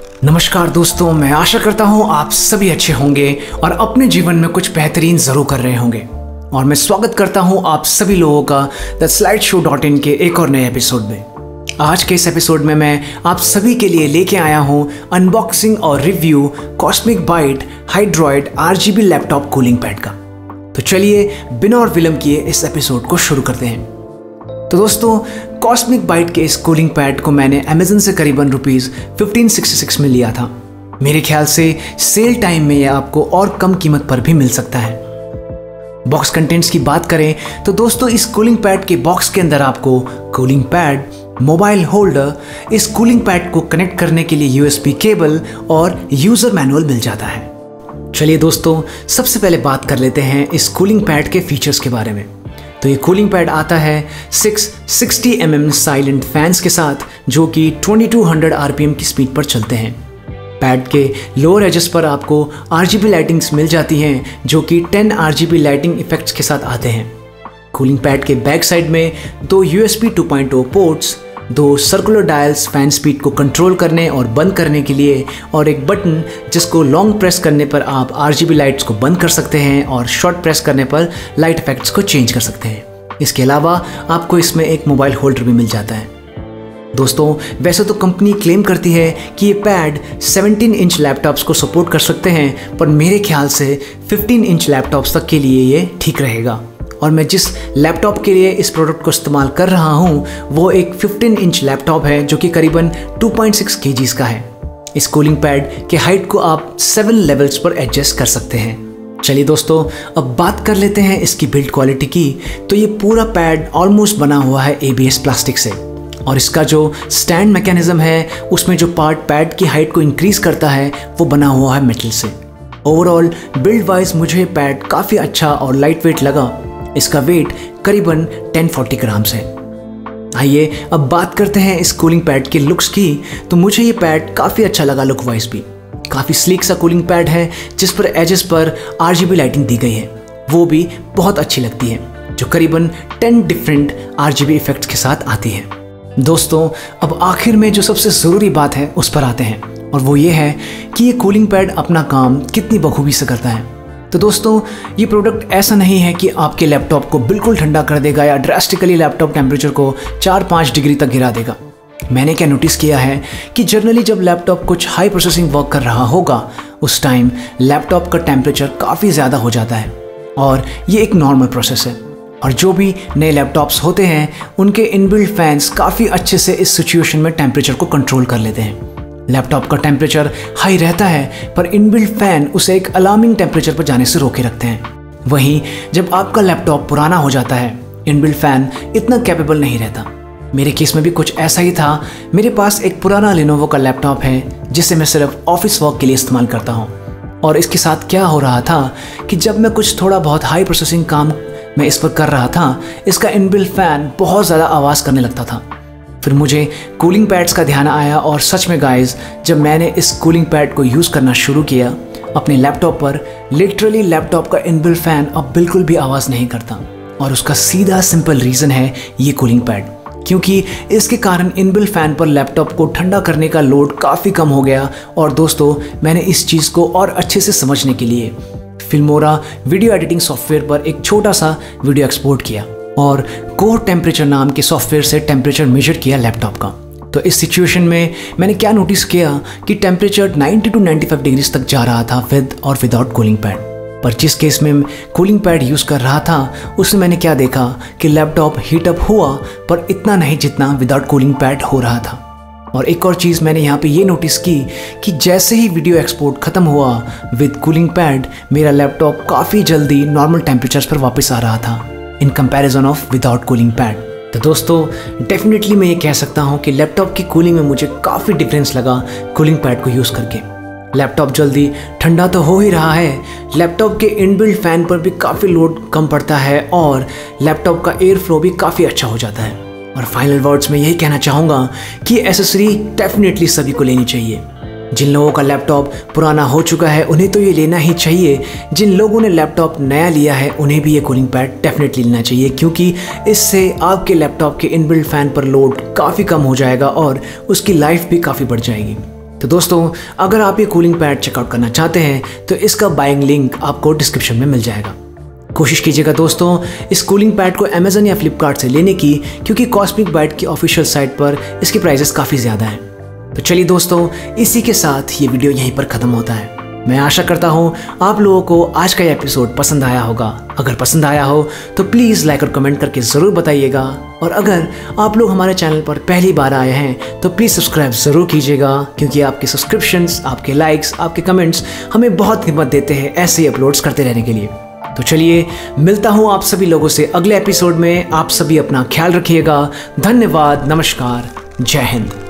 नमस्कार दोस्तों, मैं आशा करता हूँ आप सभी अच्छे होंगे और अपने जीवन में कुछ बेहतरीन ज़रूर कर रहे होंगे। और मैं स्वागत करता हूँ आप सभी लोगों का the slide show dot in के एक और नए एपिसोड में। आज के इस एपिसोड में मैं आप सभी के लिए लेके आया हूँ अनबॉक्सिंग और review Cosmic Byte Hydroid R laptop cooling pad का। तो चलिए बिना और विलम्ब किए इस एपिसोड को शुरू करते हैं। तो दोस्तों कॉस्मिक बाइट के इस कूलिंग पैड को मैंने अमेजन से करीबन रुपीज़ फिफ्टीन सिक्सटी सिक्स में लिया था। मेरे ख्याल से सेल टाइम में यह आपको और कम कीमत पर भी मिल सकता है। बॉक्स कंटेंट्स की बात करें तो दोस्तों, इस कूलिंग पैड के बॉक्स के अंदर आपको कूलिंग पैड मोबाइल होल्डर इस कूलिंग पैड को कनेक्ट करने के लिए यूएसबी केबल और यूज़र मैनुअल मिल जाता है। चलिए दोस्तों, सबसे पहले बात कर लेते हैं इस कूलिंग पैड के फीचर्स के बारे में। तो ये कूलिंग पैड आता है six sixty M M silent fans के साथ, जो कि twenty two hundred R P M की स्पीड पर चलते हैं। पैड के लोअर एजेस पर आपको आर जी बी लाइटिंग्स मिल जाती हैं, जो कि ten R G B lighting effects के साथ आते हैं। कूलिंग पैड के बैक साइड में दो यू एस 2.0 पोर्ट्स दो सर्कुलर डायल्स फ़ैन स्पीड को कंट्रोल करने और बंद करने के लिए और एक बटन जिसको लॉन्ग प्रेस करने पर आप आरजीबी लाइट्स को बंद कर सकते हैं और शॉर्ट प्रेस करने पर लाइट इफेक्ट्स को चेंज कर सकते हैं। इसके अलावा आपको इसमें एक मोबाइल होल्डर भी मिल जाता है। दोस्तों, वैसे तो कंपनी क्लेम करती है कि ये पैड 17 इंच लैपटॉप्स को सपोर्ट कर सकते हैं, पर मेरे ख्याल से 15 इंच लैपटॉप्स तक के लिए ये ठीक रहेगा। और मैं जिस लैपटॉप के लिए इस प्रोडक्ट को इस्तेमाल कर रहा हूँ, वो एक 15 इंच लैपटॉप है, जो कि करीबन 2.6 केजीज का है। इस कूलिंग पैड के हाइट को आप सेवन लेवल्स पर एडजस्ट कर सकते हैं। चलिए दोस्तों, अब बात कर लेते हैं इसकी बिल्ड क्वालिटी की। तो ये पूरा पैड ऑलमोस्ट बना हुआ है एबीएस प्लास्टिक से। और इसका जो स्टैंड मैकेनिज्म है, उसमें जो पार्ट पैड की हाइट को इंक्रीज करता है, वो बना हुआ है मेटल से। ओवरऑल बिल्ड वाइज मुझे पैड काफ़ी अच्छा और लाइट वेट लगा। इसका वेट करीबन 1040 ग्राम्स है। आइए, अब बात करते हैं इस कूलिंग पैड के लुक्स की। तो मुझे ये पैड काफ़ी अच्छा लगा लुक वाइज भी। काफ़ी स्लीक सा कूलिंग पैड है, जिस पर एजेस पर आरजीबी लाइटिंग दी गई है। वो भी बहुत अच्छी लगती है, जो करीबन 10 डिफरेंट आरजीबी इफेक्ट्स के साथ आती है। दोस्तों, अब आखिर में जो सबसे ज़रूरी बात है, उस पर आते हैं। और वो ये है कि ये कूलिंग पैड अपना काम कितनी बखूबी से करता है। तो दोस्तों, ये प्रोडक्ट ऐसा नहीं है कि आपके लैपटॉप को बिल्कुल ठंडा कर देगा या ड्रास्टिकली लैपटॉप टेम्परेचर को चार पाँच डिग्री तक गिरा देगा। मैंने क्या नोटिस किया है कि जनरली जब लैपटॉप कुछ हाई प्रोसेसिंग वर्क कर रहा होगा, उस टाइम लैपटॉप का टेम्परेचर काफ़ी ज़्यादा हो जाता है। और ये एक नॉर्मल प्रोसेस है। और जो भी नए लैपटॉप्स होते हैं, उनके इनबिल्ट फैंस काफ़ी अच्छे से इस सिचुएशन में टेम्परेचर को कंट्रोल कर लेते हैं। लैपटॉप का टेम्परेचर हाई रहता है, पर इनबिल्ट फ़ैन उसे एक अलार्मिंग टेम्परेचर पर जाने से रोके रखते हैं। वहीं, जब आपका लैपटॉप पुराना हो जाता है इनबिल्ट फ़ैन इतना कैपेबल नहीं रहता। मेरे केस में भी कुछ ऐसा ही था। मेरे पास एक पुराना लिनोवो का लैपटॉप है, जिसे मैं सिर्फ़ ऑफ़िस वर्क के लिए इस्तेमाल करता हूँ। और इसके साथ क्या हो रहा था कि जब मैं कुछ थोड़ा बहुत हाई प्रोसेसिंग काम मैं इस पर कर रहा था, इसका इनबिल्ट फ़ैन बहुत ज़्यादा आवाज़ करने लगता था। फिर मुझे कूलिंग पैड्स का ध्यान आया और सच में गाइस जब मैंने इस कूलिंग पैड को यूज़ करना शुरू किया, अपने लैपटॉप पर लिटरली लैपटॉप का इनबिल्ट फ़ैन अब बिल्कुल भी आवाज़ नहीं करता। और उसका सीधा सिंपल रीज़न है ये कूलिंग पैड क्योंकि इसके कारण इनबिल्ट फ़ैन पर लैपटॉप को ठंडा करने का लोड काफ़ी कम हो गया और दोस्तों, मैंने इस चीज़ को और अच्छे से समझने के लिए फिल्मोरा वीडियो एडिटिंग सॉफ्टवेयर पर एक छोटा सा वीडियो एक्सपोर्ट किया। और कोर टेम्परेचर नाम के सॉफ्टवेयर से टेम्परेचर मेजर किया लैपटॉप का। तो इस सिचुएशन में मैंने क्या नोटिस किया कि टेम्परेचर 90 टू 95 डिग्रीज तक जा रहा था विद और विदाउट कूलिंग पैड पर जिस केस में कूलिंग पैड यूज़ कर रहा था, उसमें मैंने क्या देखा कि लैपटॉप हीटअप हुआ, पर इतना नहीं जितना विदाउट कूलिंग पैड हो रहा था। और एक और चीज़ मैंने यहाँ पे ये नोटिस की कि जैसे ही वीडियो एक्सपोर्ट ख़त्म हुआ विद कूलिंग पैड मेरा लैपटॉप काफ़ी जल्दी नॉर्मल टेम्परेचर्स पर वापस आ रहा था। In comparison of without cooling pad तो दोस्तों डेफिनेटली मैं ये कह सकता हूँ कि लैपटॉप की कूलिंग में मुझे काफ़ी डिफरेंस लगा कूलिंग पैड को यूज़ करके। लैपटॉप जल्दी ठंडा तो हो ही रहा है लैपटॉप के इनबिल्ट फ़ैन पर भी काफ़ी लोड कम पड़ता है और लैपटॉप का एयर फ्लो भी काफ़ी अच्छा हो जाता है। और फाइनल वर्ड्स में यही कहना चाहूँगा कि एसेसरी डेफिनेटली सभी को लेनी चाहिए। जिन लोगों का लैपटॉप पुराना हो चुका है, उन्हें तो ये लेना ही चाहिए। जिन लोगों ने लैपटॉप नया लिया है, उन्हें भी ये कूलिंग पैड डेफिनेटली लेना चाहिए, क्योंकि इससे आपके लैपटॉप के इनबिल्ट फ़ैन पर लोड काफ़ी कम हो जाएगा और उसकी लाइफ भी काफ़ी बढ़ जाएगी। तो दोस्तों, अगर आप ये कूलिंग पैड चेकआउट करना चाहते हैं तो इसका बाइंग लिंक आपको डिस्क्रिप्शन में मिल जाएगा। कोशिश कीजिएगा दोस्तों, इस कूलिंग पैड को अमेजन या फ्लिपकार्ट से लेने की, क्योंकि कॉस्मिक बाइट की ऑफिशियल साइट पर इसके प्राइजेस काफ़ी ज़्यादा हैं। तो चलिए दोस्तों, इसी के साथ ये वीडियो यहीं पर ख़त्म होता है। मैं आशा करता हूँ आप लोगों को आज का एपिसोड पसंद आया होगा। अगर पसंद आया हो तो प्लीज़ लाइक और कमेंट करके ज़रूर बताइएगा। और अगर आप लोग हमारे चैनल पर पहली बार आए हैं तो प्लीज़ सब्सक्राइब ज़रूर कीजिएगा, क्योंकि आपके सब्सक्रिप्शंस आपके लाइक्स आपके कमेंट्स हमें बहुत हिम्मत देते हैं ऐसे ही अपलोड्स करते रहने के लिए। तो चलिए, मिलता हूँ आप सभी लोगों से अगले एपिसोड में। आप सभी अपना ख्याल रखिएगा। धन्यवाद, नमस्कार, जय हिंद।